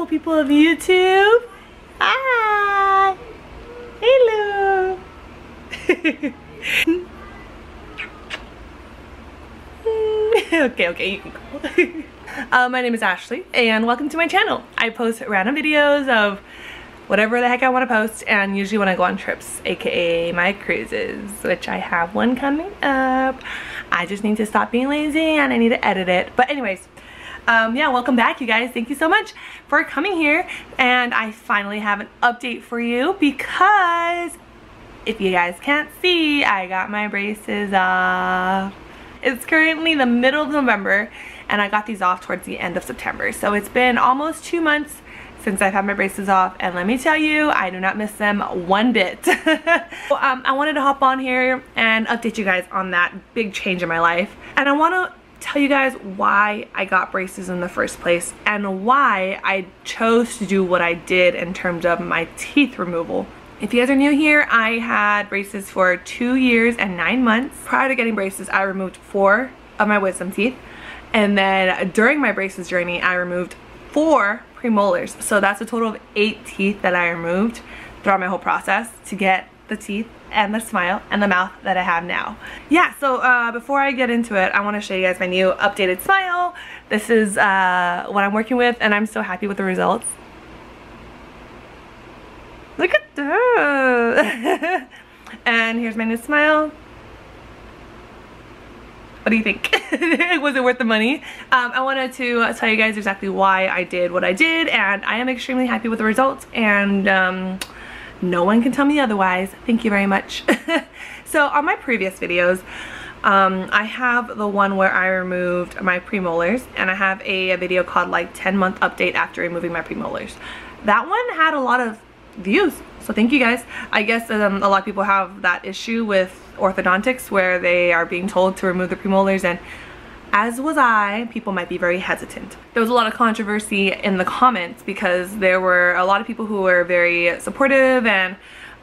beautiful people of YouTube. Hi. Hello. okay, okay, you can go. uh, my name is Ashley and welcome to my channel. I post random videos of whatever the heck I want to post and usually when I go on trips, aka my cruises, which I have one coming up. I just need to stop being lazy and I need to edit it. But anyways, um, yeah, welcome back you guys. Thank you so much for coming here and I finally have an update for you because if you guys can't see, I got my braces off. It's currently the middle of November and I got these off towards the end of September. So it's been almost two months since I've had my braces off and let me tell you I do not miss them one bit. so, um, I wanted to hop on here and update you guys on that big change in my life and I want to tell you guys why I got braces in the first place and why I chose to do what I did in terms of my teeth removal. If you guys are new here, I had braces for two years and nine months. Prior to getting braces, I removed four of my wisdom teeth. And then during my braces journey, I removed four premolars. So that's a total of eight teeth that I removed throughout my whole process to get the teeth and the smile and the mouth that I have now. Yeah, so uh, before I get into it, I want to show you guys my new updated smile. This is uh, what I'm working with and I'm so happy with the results. Look at that. and here's my new smile. What do you think? Was it worth the money? Um, I wanted to tell you guys exactly why I did what I did and I am extremely happy with the results and um, no one can tell me otherwise. Thank you very much. so on my previous videos, um, I have the one where I removed my premolars and I have a, a video called like 10 month update after removing my premolars. That one had a lot of views so thank you guys i guess um, a lot of people have that issue with orthodontics where they are being told to remove the premolars and as was I, people might be very hesitant. There was a lot of controversy in the comments because there were a lot of people who were very supportive and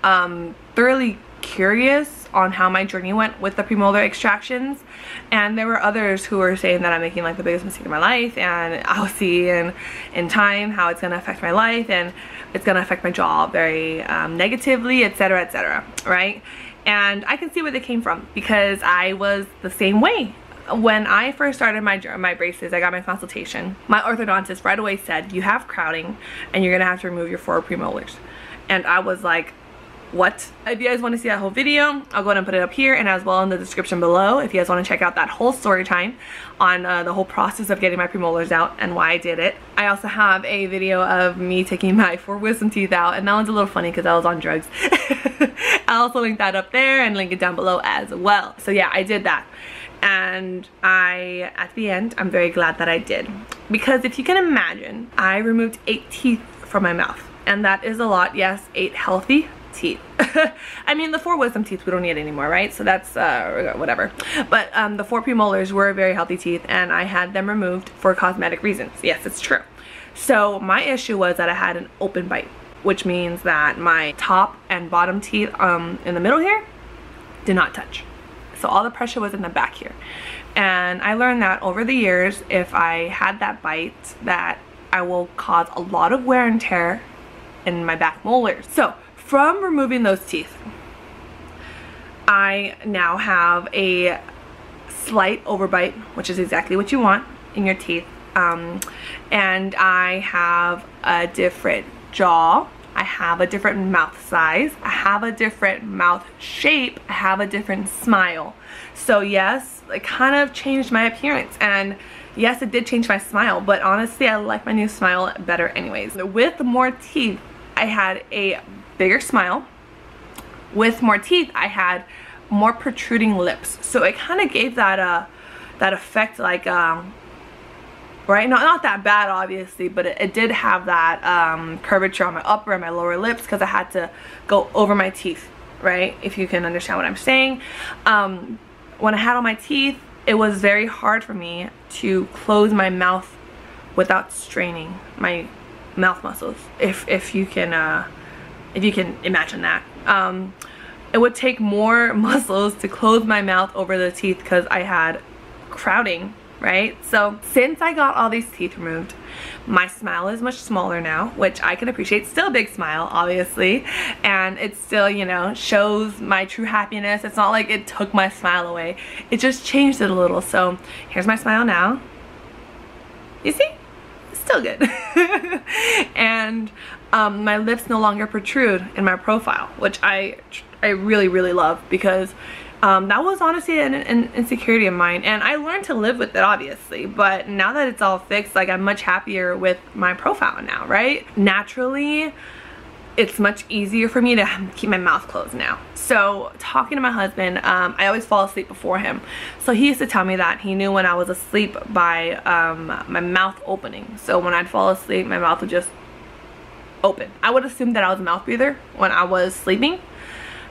um, thoroughly curious on how my journey went with the premolar extractions and there were others who were saying that I'm making like the biggest mistake of my life and I'll see in, in time how it's going to affect my life and it's going to affect my job very um, negatively, etc., etc., right? And I can see where they came from because I was the same way. When I first started my, my braces, I got my consultation. My orthodontist right away said, you have crowding and you're going to have to remove your four premolars. And I was like, what. If you guys want to see that whole video, I'll go ahead and put it up here and as well in the description below if you guys want to check out that whole story time on uh, the whole process of getting my premolars out and why I did it. I also have a video of me taking my four wisdom teeth out and that one's a little funny because I was on drugs. I'll also link that up there and link it down below as well. So yeah, I did that and I, at the end, I'm very glad that I did. Because if you can imagine, I removed eight teeth from my mouth. And that is a lot, yes, eight healthy teeth. I mean, the four wisdom teeth we don't need anymore, right? So that's uh, whatever. But um, the four premolars were very healthy teeth and I had them removed for cosmetic reasons. Yes, it's true. So my issue was that I had an open bite, which means that my top and bottom teeth um, in the middle here did not touch. So all the pressure was in the back here. And I learned that over the years, if I had that bite, that I will cause a lot of wear and tear in my back molars. So from removing those teeth, I now have a slight overbite, which is exactly what you want in your teeth. Um, and I have a different jaw. I have a different mouth size. I have a different mouth shape. I have a different smile. So yes, it kind of changed my appearance. And yes, it did change my smile, but honestly, I like my new smile better anyways. With more teeth, I had a bigger smile. With more teeth, I had more protruding lips. So it kind of gave that uh, that effect like, um, right? Not, not that bad, obviously, but it, it did have that um, curvature on my upper and my lower lips because I had to go over my teeth, right? If you can understand what I'm saying. Um, when I had all my teeth, it was very hard for me to close my mouth without straining my mouth muscles. If, if you can uh, if you can imagine that. Um, it would take more muscles to close my mouth over the teeth because I had crowding right? So since I got all these teeth removed, my smile is much smaller now, which I can appreciate. Still a big smile, obviously. And it still, you know, shows my true happiness. It's not like it took my smile away. It just changed it a little. So here's my smile now. You see? Still good. and um, my lips no longer protrude in my profile, which I, I really, really love because um, that was honestly an, an, insecurity of mine and I learned to live with it obviously but now that it's all fixed like I'm much happier with my profile now right? Naturally it's much easier for me to keep my mouth closed now. So talking to my husband um, I always fall asleep before him. So he used to tell me that he knew when I was asleep by um, my mouth opening. So when I'd fall asleep my mouth would just open. I would assume that I was a mouth breather when I was sleeping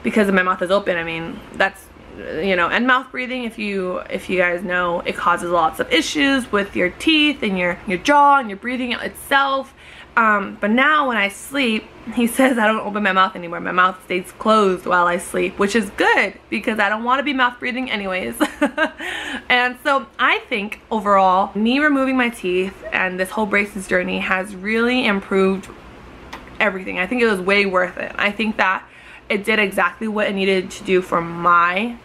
because my mouth is open. I mean that's you know and mouth breathing if you if you guys know it causes lots of issues with your teeth and your your jaw and your breathing itself. Um, but now when I sleep he says I don't open my mouth anymore. My mouth stays closed while I sleep which is good because I don't want to be mouth breathing anyways. And so I think overall me removing my teeth and this whole braces journey has really improved everything. I think it was way worth it. I think that it did exactly what it needed to do for my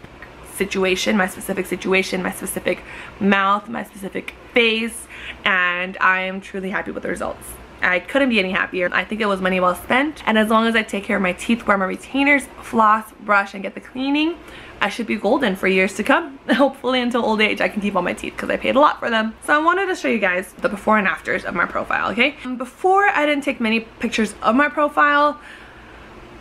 situation, my specific situation, my specific mouth, my specific face, and I am truly happy with the results. I couldn't be any happier. I think it was money well spent. And as long as I take care of my teeth, wear my retainers, floss, brush, and get the cleaning, I should be golden for years to come. Hopefully until old age I can keep all my teeth because I paid a lot for them. So I wanted to show you guys the before and afters of my profile, okay? Before I didn't take many pictures of my profile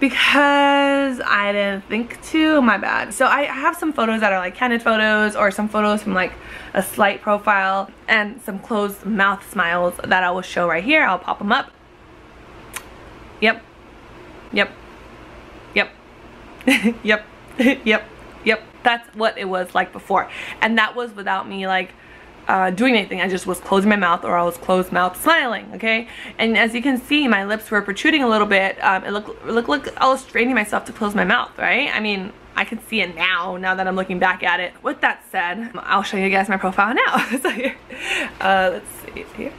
because I didn't think to, my bad. So I have some photos that are like candid photos or some photos from like a slight profile and some closed mouth smiles that I will show right here. I'll pop them up. Yep. Yep. Yep. yep. yep. Yep. That's what it was like before. And that was without me like uh, doing anything. I just was closing my mouth or I was closed mouth smiling, okay? And as you can see, my lips were protruding a little bit. Um, it looked, look, look, I was straining myself to close my mouth, right? I mean, I can see it now, now that I'm looking back at it. With that said, I'll show you guys my profile now. so here, uh, let's see, here.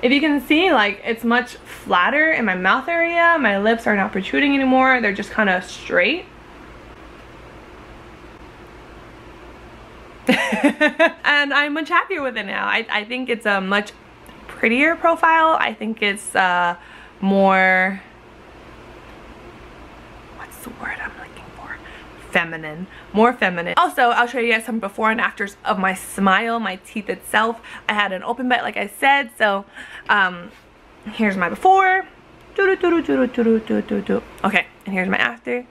If you can see, like, it's much flatter in my mouth area. My lips are not protruding anymore. They're just kind of straight. and I'm much happier with it now. I, I think it's a much prettier profile. I think it's uh, more, what's the word I'm looking for? Feminine, more feminine. Also, I'll show you guys some before and afters of my smile, my teeth itself. I had an open bite like I said, so um, here's my before. Okay, and here's my after.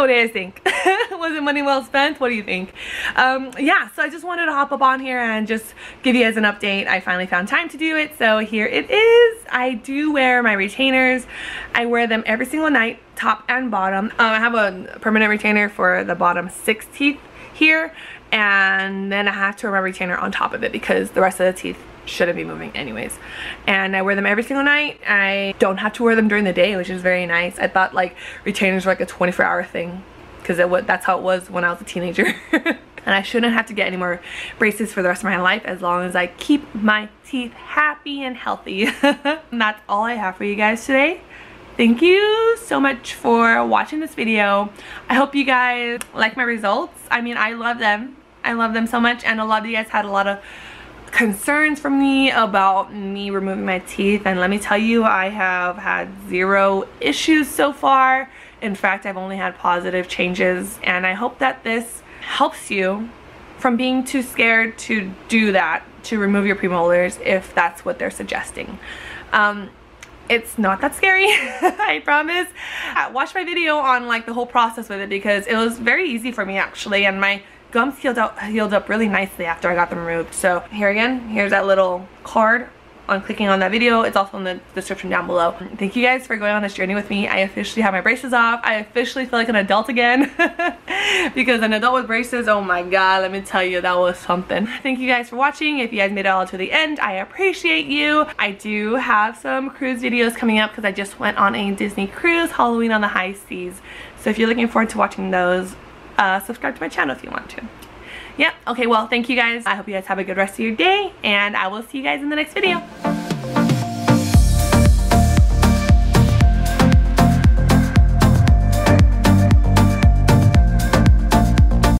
So do you think? Was it money well spent? What do you think? Um, yeah, so I just wanted to hop up on here and just give you guys an update. I finally found time to do it, so here it is. I do wear my retainers. I wear them every single night, top and bottom. Um, I have a permanent retainer for the bottom six teeth here, and then I have to wear my retainer on top of it because the rest of the teeth shouldn't be moving anyways. And I wear them every single night. I don't have to wear them during the day which is very nice. I thought like retainers were like a 24 hour thing because that's how it was when I was a teenager. And I shouldn't have to get any more braces for the rest of my life as long as I keep my teeth happy and healthy. And that's all I have for you guys today. Thank you so much for watching this video. I hope you guys like my results. I mean I love them. I love them so much and a lot of you guys had a lot of concerns from me about me removing my teeth. And let me tell you I have had zero issues so far. In fact I've only had positive changes. And I hope that this helps you from being too scared to do that to remove your premolars if that's what they're suggesting. Um, it's not that scary I promise. Watch my video on like the whole process with it because it was very easy for me actually. And my gums healed up, healed up really nicely after I got them removed. So here again, here's that little card on clicking on that video. It's also in the description down below. Thank you guys for going on this journey with me. I officially have my braces off. I officially feel like an adult again because an adult with braces, oh my god, let me tell you, that was something. Thank you guys for watching. If you guys made it all to the end, I appreciate you. I do have some cruise videos coming up because I just went on a Disney cruise, Halloween on the high seas. So if you're looking forward to watching those, uh, subscribe to my channel if you want to. Yep, okay, well, thank you guys. I hope you guys have a good rest of your day, and I will see you guys in the next video.